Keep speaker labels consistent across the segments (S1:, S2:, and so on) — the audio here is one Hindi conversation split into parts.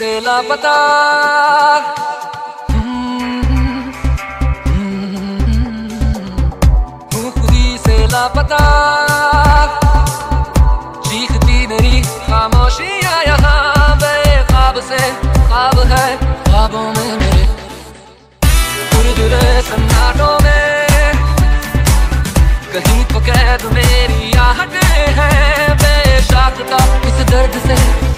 S1: से लापता खुद से लापता चीखती मेरी खामोशियाँ यहाँ, बेखाब से खाब है ख्वाबों में मेरे। दुरे सन्नाटों में, कहीं तो कैद मेरी आहटें हैं। बेशाकता इस दर्द से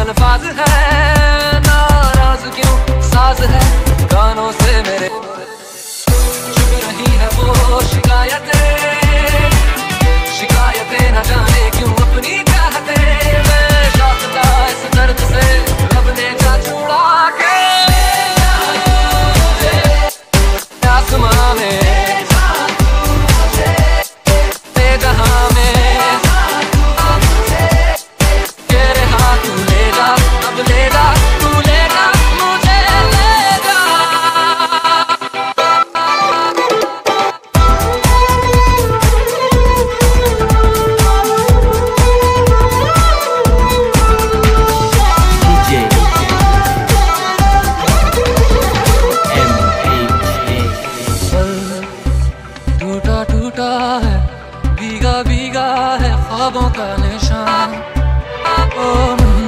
S1: अल्फाज है, नाराज़ क्यों? साज है, गानों से मेरे। चुप रही है वो शिकायतें शिकायतें भीगा भीगा है ख्वाबों का निशान। ओ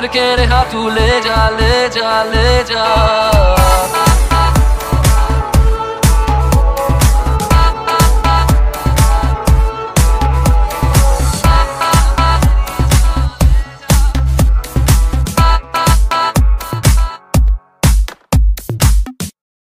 S1: करके रहा तू ले जा ले जा ले जा।